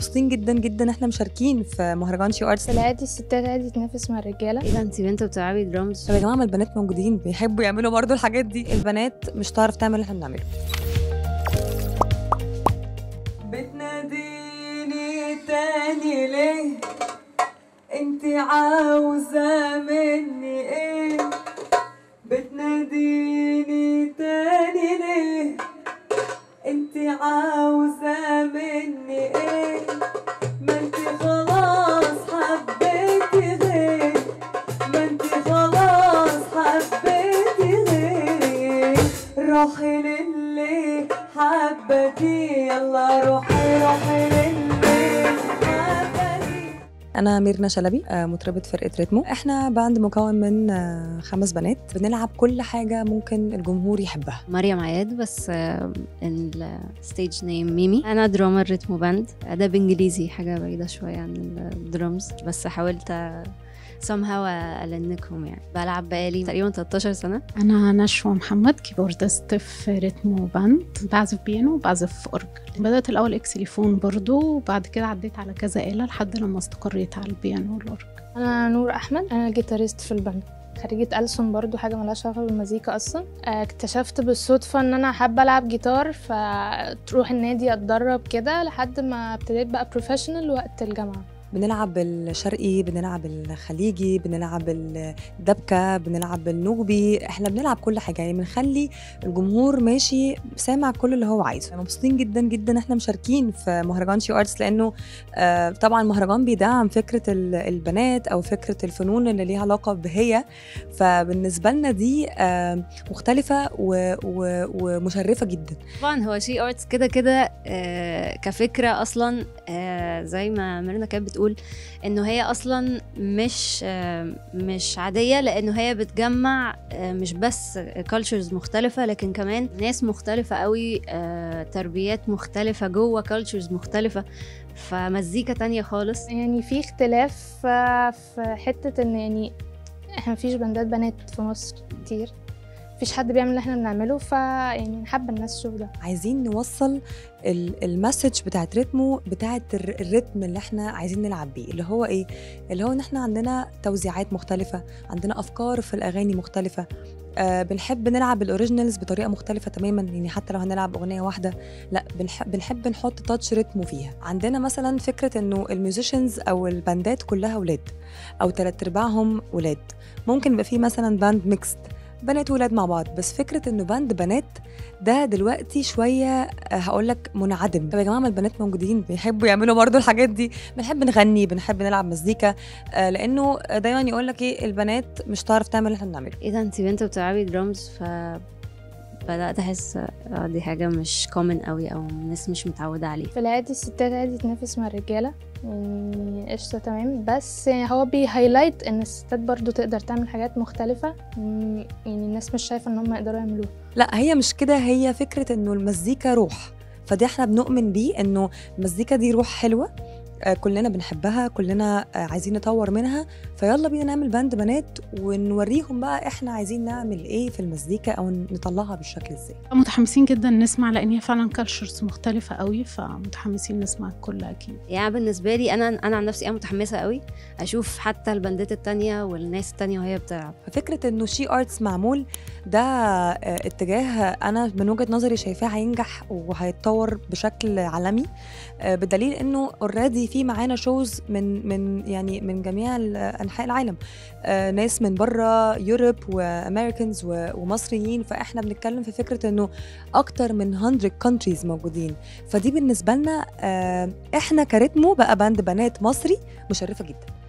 مبسوطين جدا جدا إحنا مشاركين في مهرجان She Arts. العادي الستات عادي تنافس مع الرجالة. إيه ده انت بنت بتلعبي درامز طب يا جماعة ما البنات موجودين بيحبوا يعملوا برضو الحاجات دي. البنات مش تعرف تعمل اللي إحنا بنعمله. بتناديني تاني ليه؟ انت عاوزة مني إيه؟ بتناديني روحي للي حبتي يلا روحي روحي للي حبتي. أنا ميرنا شلبي آه، مطربة فرقة ريتمو. إحنا band مكون من آه، خمس بنات. بنلعب كل حاجة ممكن الجمهور يحبها. مريم عياد بس ال stage name ميمي. أنا drummer ريتمو band. اداب إنجليزي حاجة بعيدة شوية عن الدرامز بس حاولت somehow أ link هم يعني. بلعب بقالي تقريبا 13 سنة. أنا نشوى محمد keyboardist في ريتمو band بعزف بيانو وبعزف أورج بدأت الأول xylophone برضو وبعد كده عديت على كذا آلة لحد لما استقريت على البيانو والأورج أنا نور أحمد أنا guitarist في ال band. خريجة ألسن برضو حاجة ملهاش علاقة بالمزيكا أصلا. آه، اكتشفت بالصدفة إن أنا حابة ألعب جيتار فتروح النادي أتدرب كده لحد ما ابتديت بقى professional وقت الجامعة. بنلعب الشرقي بنلعب الخليجي بنلعب الدبكة بنلعب النوبي. إحنا بنلعب كل حاجة يعني بنخلي الجمهور ماشي سامع كل اللي هو عايزه. مبسوطين جدا جدا إحنا مشاركين في مهرجان She Arts لأنه آه طبعا المهرجان بيدعم فكرة ال- البنات أو فكرة الفنون اللي ليها علاقة بهي. فبالنسبة لنا دي آه مختلفة و- و- ومشرفة جدا. طبعا هو She Arts كده كده آه، كفكرة أصلا زي ما ميرنا كانت بتقول إنه هي أصلا مش مش عادية لأنه هي بتجمع مش بس cultures مختلفة لكن كمان ناس مختلفة قوي تربيات مختلفة جوه cultures مختلفة. فمزيكا تانية خالص. يعني في اختلاف آه، في حتة إن يعني إحنا مفيش باندات بنات في مصر كتير. مفيش حد بيعمل اللي إحنا بنعمله فيعني حابة الناس تشوف ده. عايزين نوصل ال- ال message بتاعت ريتمو بتاعت الر- ال rhythm اللي إحنا عايزين نلعب بيه اللي هو إيه؟ اللي هو ان إحنا عندنا توزيعات مختلفة عندنا أفكار في الأغاني مختلفة آه بنحب نلعب ال originals بطريقة مختلفة تماما يعني حتى لو هنلعب أغنية واحدة لا بنحب, بنحب نحط touch ريتمو فيها. عندنا مثلا فكرة إنه ال musicians أو الباندات كلها ولاد أو تلات أرباعهم ولاد. ممكن يبقى في مثلا band mixed بنات وولاد مع بعض. بس فكرة إنه band بنات ده دلوقتي شوية هقول لك منعدم. طب يا جماعة ما البنات موجودين بيحبوا يعملوا برضو الحاجات دي. بنحب نغني بنحب نلعب مزيكا آه، لأنه دايما يقول لك إيه البنات مش تعرف تعمل اللي إحنا بنعمله. إيه ده؟ انت بنت بتلعبي درامز ف بدأت أحس آه، دي حاجة مش common قوي أو الناس مش متعودة عليه في العادي الستات عادي تنافس مع الرجالة يعني قشطة تمام. بس يعني هو بي highlight إن الستات برضو تقدر تعمل حاجات مختلفة مم، يعني الناس مش شايفة إن هم يقدروا يعملوها. لا هي مش كده هي فكرة إنه المزيكا روح. فدي إحنا بنؤمن بيه إنه المزيكا دي روح حلوة. كلنا بنحبها كلنا آه، عايزين نطور منها. فيلا بينا نعمل band بنات ونوريهم بقى إحنا عايزين نعمل إيه في المزيكا أو نطلعها بالشكل إزاي. متحمسين جدا نسمع لأن هي فعلا cultures مختلفة قوي فمتحمسين نسمع الكل أكيد. يعني بالنسبة لي أنا أنا عن نفسي أنا متحمسة قوي أشوف حتى البندات التانية والناس التانية وهي بتلعب. ففكرة إنه She Arts معمول ده آه، اتجاه أنا من وجهة نظري شايفاه هينجح وهيتطور بشكل عالمي آه، بدليل إنه already في معانا shows من من يعني من جميع أنحاء العالم. آه، ناس من بره Europe و Americans ومصريين. فإحنا بنتكلم في فكرة إنه أكتر من 100 countries موجودين. فدي بالنسبة لنا آه، إحنا كريتمو بقى band بنات مصري مشرفة جدا.